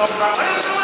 Oprah.